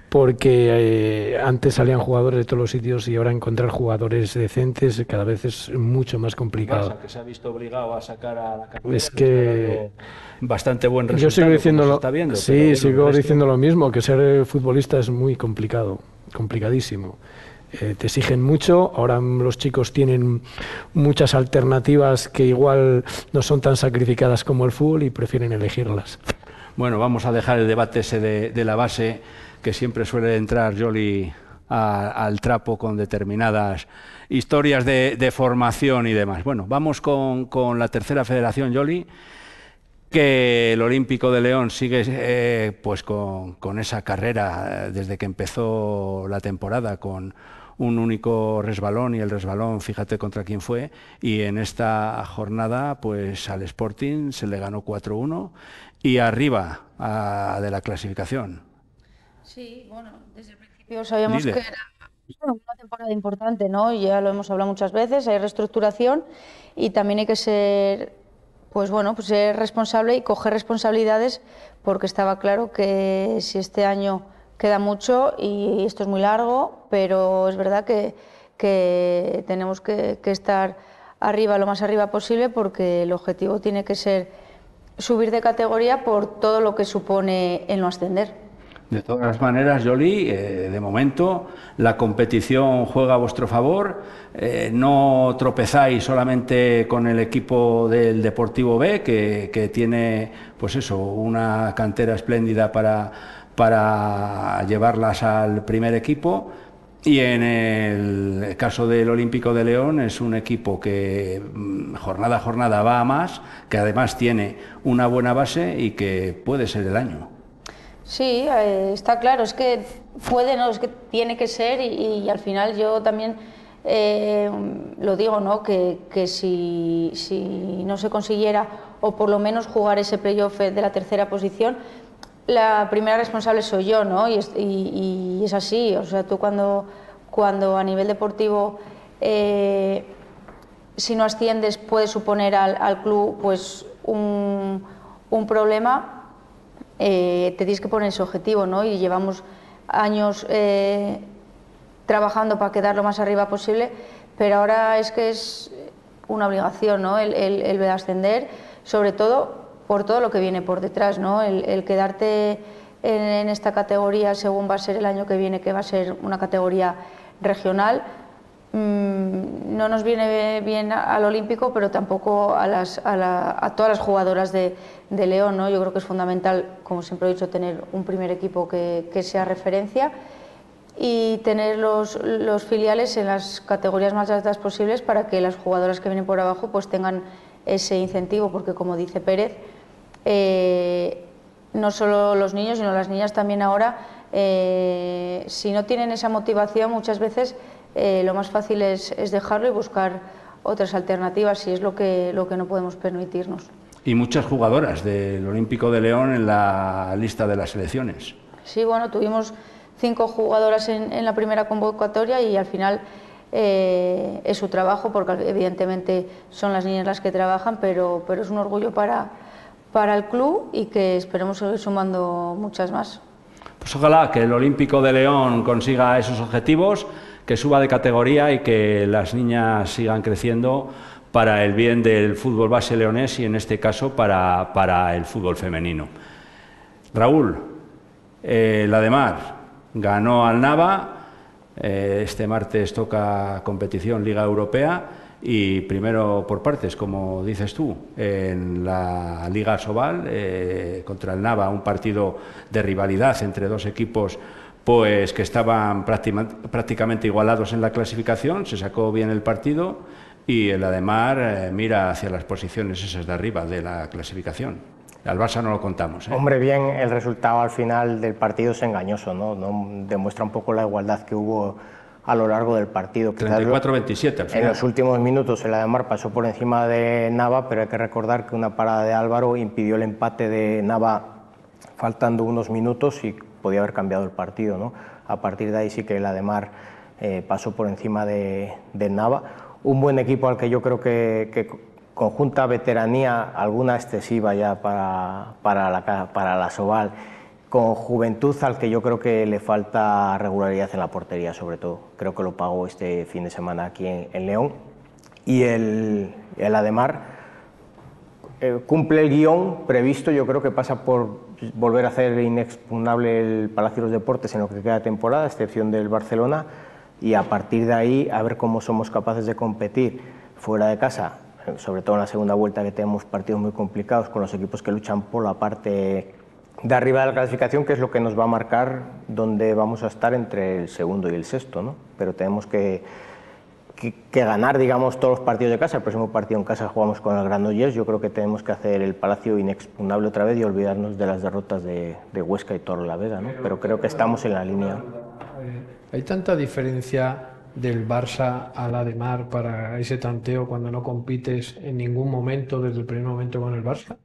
porque eh, antes salían jugadores de todos los sitios y ahora encontrar jugadores decentes cada vez es mucho más complicado. que se ha visto obligado a sacar a la cantera. Es que bastante buen resultado. Yo sigo diciendo lo, está viendo, sí, sigo diciendo lo mismo, que ser futbolista es muy complicado, complicadísimo. Eh, te exigen mucho, ahora los chicos tienen muchas alternativas que igual no son tan sacrificadas como el fútbol y prefieren elegirlas. Bueno, vamos a dejar el debate ese de, la base, que siempre suele entrar Jolly al trapo con determinadas historias de, de, formación y demás. Bueno, vamos con, con la tercera federación, Jolly que el Olímpico de León sigue eh, pues con, con, esa carrera eh, desde que empezó la temporada con un único resbalón y el resbalón, fíjate contra quién fue, y en esta jornada pues al Sporting se le ganó 4-1 y arriba a, de la clasificación. Sí, bueno, desde el principio sabíamos Dile. que era una temporada importante, ¿no? Ya lo hemos hablado muchas veces, hay reestructuración y también hay que ser pues bueno, pues ser responsable y coger responsabilidades porque estaba claro que si este año queda mucho y esto es muy largo, pero es verdad que, tenemos que, que, estar arriba, lo más arriba posible, porque el objetivo tiene que ser subir de categoría por todo lo que supone el no ascender. De todas maneras, Jolie, eh, de momento la competición juega a vuestro favor. Eh, no tropezáis solamente con el equipo del Deportivo B, que, que tiene, pues eso, una cantera espléndida para para llevarlas al primer equipo. Y en el caso del Olímpico de León es un equipo que mm, jornada a jornada va a más, que además tiene una buena base y que puede ser el año. Sí, eh, está claro, es que puede, no, es que tiene que ser y, al final yo también eh, lo digo, ¿no? que, que si, si no se consiguiera o por lo menos jugar ese playoff de la tercera posición, la primera responsable soy yo, ¿no? Y es, así, o sea, tú cuando, cuando a nivel deportivo, eh, si no asciendes, puede suponer al, al club pues un, un problema, eh, te tienes que poner ese objetivo, ¿no? Y llevamos años eh, trabajando para quedar lo más arriba posible, pero ahora es que es una obligación, ¿no? El, el, el ascender, sobre todo por todo lo que viene por detrás, ¿no? El, quedarte en, esta categoría según va a ser el año que viene, que va a ser una categoría regional, mm, no nos viene bien al Olímpico, pero tampoco a, las, a, todas las jugadoras de, León. ¿no? Yo creo que es fundamental, como siempre he dicho, tener un primer equipo que, que sea referencia y tener los, los, filiales en las categorías más altas posibles para que las jugadoras que vienen por abajo pues tengan ese incentivo, porque como dice Pérez, eh, no solo los niños, sino las niñas también ahora, eh, si no tienen esa motivación, muchas veces eh, lo más fácil es, dejarlo y buscar otras alternativas, y es lo que, lo que no podemos permitirnos. Y muchas jugadoras del Olímpico de León en la lista de las selecciones. Sí, bueno, tuvimos cinco jugadoras en, en la primera convocatoria y al final es su trabajo, porque evidentemente son las niñas las que trabajan, pero, pero es un orgullo para, para el club y que esperemos seguir sumando muchas más. Pues ojalá que el Olímpico de León consiga esos objetivos, que suba de categoría y que las niñas sigan creciendo para el bien del fútbol base leonés y en este caso para, para el fútbol femenino. Raúl, eh, la de Mar ganó al Nava, eh, este martes toca competición Liga Europea y primero por partes, como dices tú, en la Liga Sobal eh, contra el Nava, un partido de rivalidad entre dos equipos pues que estaban prácticamente igualados en la clasificación, se sacó bien el partido y el Ademar eh, mira hacia las posiciones esas de arriba de la clasificación. Al Barça no lo contamos. ¿eh? Hombre, bien, el resultado al final del partido es engañoso, ¿no? ¿no? Demuestra un poco la igualdad que hubo a lo largo del partido. 34-27 al final. En los últimos minutos el Ademar pasó por encima de Nava, pero hay que recordar que una parada de Álvaro impidió el empate de Nava faltando unos minutos y podía haber cambiado el partido. ¿no? A partir de ahí sí que el Ademar eh, pasó por encima de, de, Nava. Un buen equipo al que yo creo que, que conjunta veteranía, alguna excesiva ya para, para, la, para la Soval con juventud al que yo creo que le falta regularidad en la portería, sobre todo. Creo que lo pagó este fin de semana aquí en, León. Y el, el Ademar eh, cumple el guion previsto, yo creo que pasa por volver a hacer inexpugnable el Palacio de los Deportes en lo que queda temporada, a excepción del Barcelona, y a partir de ahí a ver cómo somos capaces de competir fuera de casa, sobre todo en la segunda vuelta que tenemos partidos muy complicados con los equipos que luchan por la parte de arriba de la clasificación, que es lo que nos va a marcar dónde vamos a estar entre el segundo y el sexto, ¿no? Pero tenemos que, que, ganar, digamos, todos los partidos de casa. El próximo partido en casa jugamos con el Granollers. Yo creo que tenemos que hacer el Palacio inexpugnable otra vez y olvidarnos de las derrotas de, de Huesca y Torre la Vega, ¿no? Pero creo que estamos en la línea. ¿Hay tanta diferencia del Barça a la de Mar para ese tanteo cuando no compites en ningún momento desde el primer momento con el Barça?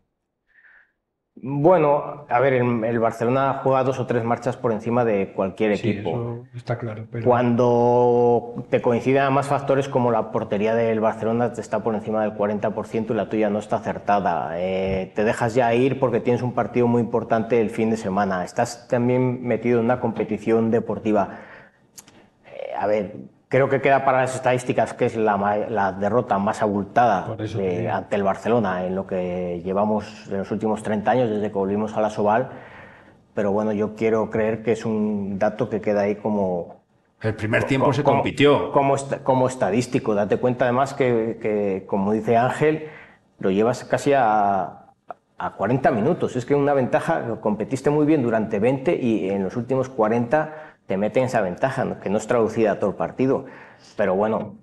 Bueno, a ver, el, Barcelona juega dos o tres marchas por encima de cualquier sí, equipo. Eso está claro. Cuando te coinciden más factores como la portería del Barcelona te está por encima del 40% y la tuya no está acertada, eh, te dejas ya ir porque tienes un partido muy importante el fin de semana. Estás también metido en una competición deportiva. Eh, a ver, Creo que queda para las estadísticas que es la, derrota más abultada ante el Barcelona en lo que llevamos en los últimos 30 años desde que volvimos a la Soval. Pero bueno, yo quiero creer que es un dato que queda ahí como... El primer tiempo se compitió. Como, como, estadístico. Date cuenta además que, que, como dice Ángel, lo llevas casi a, a 40 minutos. Es que una ventaja, competiste muy bien durante 20 y en los últimos 40 te meten esa ventaja, que no es traducida a todo el partido. Pero bueno,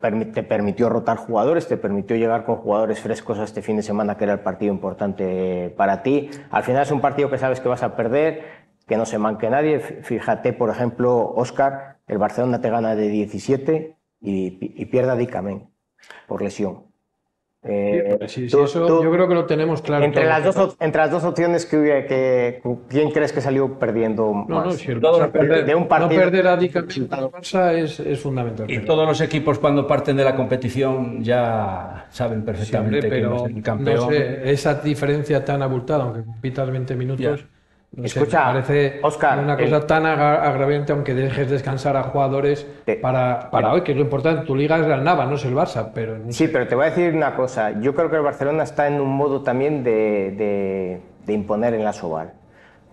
te permitió rotar jugadores, te permitió llegar con jugadores frescos a este fin de semana, que era el partido importante para ti. Al final es un partido que sabes que vas a perder, que no se manque nadie. Fíjate, por ejemplo, Oscar, el Barcelona te gana de 17 y, y pierde a por lesión. Eh, yo creo que lo tenemos claro. Entre, las dos, entre las dos opciones, que, que, ¿quién crees que salió perdiendo más? No, no, si el perder, de un partido, no perder a Barça es, es, fundamental. Y todos los equipos cuando parten de la competición ya saben perfectamente pero que es el campeón. esa diferencia tan abultada, aunque compitas 20 minutos, No sé, Escucha, me parece Óscar, una cosa el- tan agra- agraviante aunque dejes descansar a jugadores Te- para, para hoy, que es lo importante. Tu liga es el Nava, no es el Barça, pero no Sí, sé. pero te voy a decir una cosa. Yo creo que el Barcelona está en un modo también de, de- de imponer en la Soval.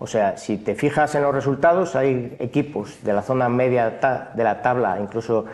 O sea, si te fijas en los resultados, hay equipos de la zona media de la tabla, incluso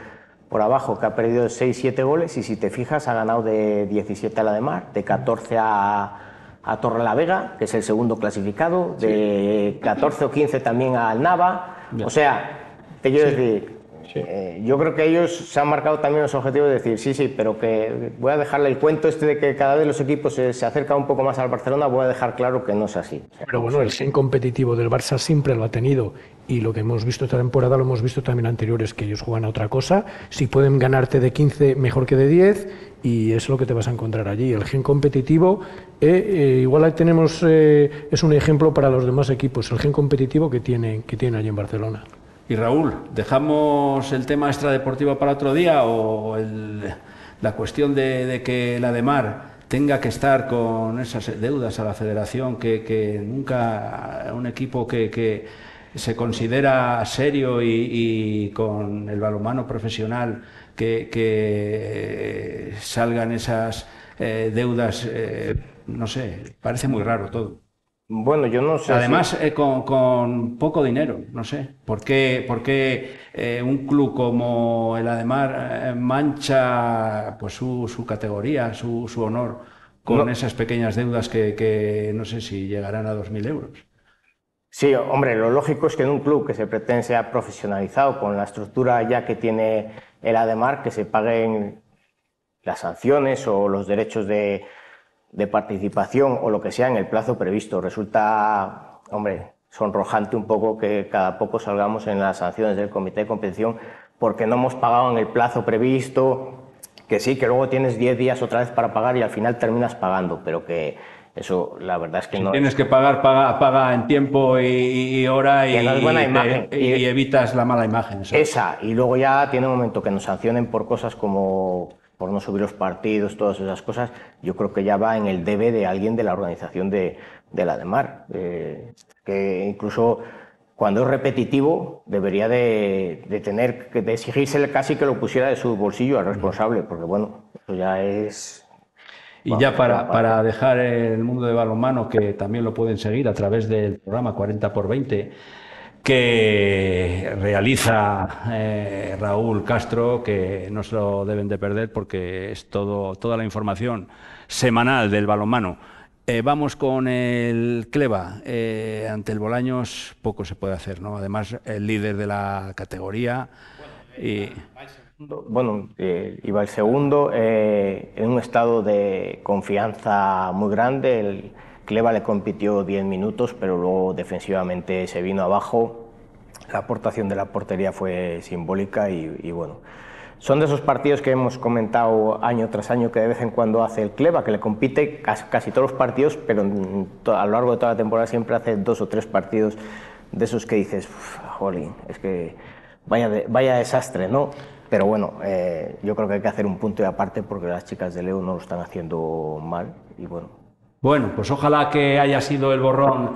por abajo, que ha perdido 6-7 goles. Y si te fijas, ha ganado de 17 a la de Mar, de 14 a, a Torrelavega, que es el segundo clasificado, de 14 o 15 también al Nava. O sea, te quiero decir, eh, yo creo que ellos se han marcado también los objetivos de decir, sí, sí, pero que voy a dejarle el cuento este de que cada vez los equipos se, se acercan un poco más al Barcelona, voy a dejar claro que no es así. O sea, Pero bueno, el gen competitivo del Barça siempre lo ha tenido y lo que hemos visto esta temporada lo hemos visto también anteriores, que ellos juegan a otra cosa. Si pueden ganarte de 15, mejor que de 10 y es lo que te vas a encontrar allí. El gen competitivo, eh, eh, igual ahí tenemos, eh, es un ejemplo para los demás equipos, el gen competitivo que tienen, que tienen allí en Barcelona. Y Raúl, ¿dejamos el tema extradeportivo para otro día o la cuestión de, que la de Mar tenga que estar con esas deudas a la federación que, nunca un equipo que, se considera serio y, con el balonmano profesional que, que salgan esas eh, deudas, eh, no sé, parece muy raro todo. Bueno, yo no sé. si- Además, eh, con, con poco dinero, no sé. ¿Por qué, por qué, eh, un club como el Ademar eh, mancha pues, su, su categoría, su, su honor, con No. esas pequeñas deudas que, que no sé si llegarán a 2.000 euros? Sí, hombre, lo lógico es que en un club que se pretende sea profesionalizado, con la estructura ya que tiene el ADEMAR, que se paguen las sanciones o los derechos de, de participación o lo que sea en el plazo previsto. Resulta, hombre, sonrojante un poco que cada poco salgamos en las sanciones del comité de competición porque no hemos pagado en el plazo previsto, que sí, que luego tienes 10 días otra vez para pagar y al final terminas pagando, pero que eso la verdad es que no... Tienes que pagar, paga, paga en tiempo y, y hora y, no buena y imagen. y Y- evitas la mala imagen. eso. Esa, y luego ya tiene un momento que nos sancionen por cosas como por no subir los partidos, todas esas cosas, yo creo que ya va en el debe de alguien de la organización de, de la de Mar. eh, que incluso cuando es repetitivo debería de, de tener que de exigirse casi que lo pusiera de su bolsillo al responsable, porque bueno, eso ya es... Y Vamos, ya para, para dejar el mundo de balonmano, que también lo pueden seguir a través del programa 40 por 20 que realiza eh, Raúl Castro, que no se lo deben de perder porque es todo, toda la información semanal del balonmano. Eh, vamos con el Cleva. Eh, ante el Bolaños poco se puede hacer, ¿no? Además, el líder de la categoría. Y, Bueno, iba el segundo en un estado de confianza muy grande. El Cleva le compitió 10 minutos, pero luego defensivamente se vino abajo. La aportación de la portería fue simbólica y, y bueno. Son de esos partidos que hemos comentado año tras año que de vez en cuando hace el Cleva, que le compite casi, todos los partidos, pero a lo largo de toda la temporada siempre hace dos o tres partidos de esos que dices, "Uf, jolín, es que vaya, vaya desastre, ¿no? Pero bueno, eh, yo creo que hay que hacer un punto y aparte porque las chicas de Leo no lo están haciendo mal y bueno, Bueno, pues ojalá que haya sido el borrón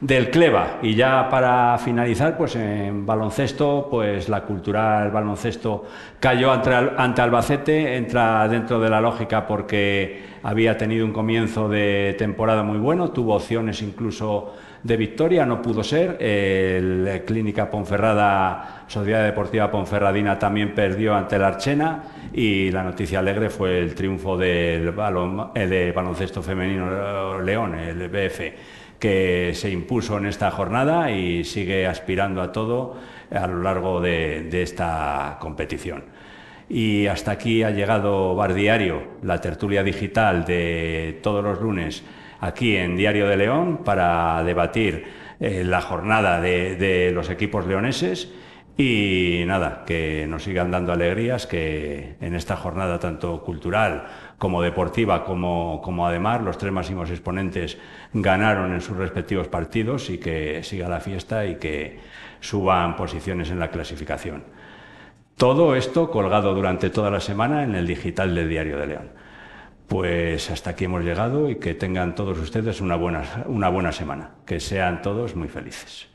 del Cleva. Y ya para finalizar, pues en baloncesto, pues la cultural baloncesto cayó ante, ante Albacete, entra dentro de la lógica porque había tenido un comienzo de temporada muy bueno, tuvo opciones incluso de victoria, no pudo ser. El Clínica Ponferrada, Sociedad Deportiva Ponferradina también perdió ante el Archena y la noticia alegre fue el triunfo del eh, de baloncesto femenino eh, León, el BF que se impuso en esta jornada y sigue aspirando a todo a lo largo de, de esta competición. Y hasta aquí ha llegado Bar Diario, la tertulia digital de todos los lunes aquí en Diario de León para debatir eh, la jornada de, los equipos leoneses y nada, que nos sigan dando alegrías, que en esta jornada tanto cultural como deportiva como, como además los tres máximos exponentes ganaron en sus respectivos partidos y que siga la fiesta y que suban posiciones en la clasificación. Todo esto colgado durante toda la semana en el digital del Diario de León. Pues hasta aquí hemos llegado y que tengan todos ustedes una buena, una buena semana. Que sean todos muy felices.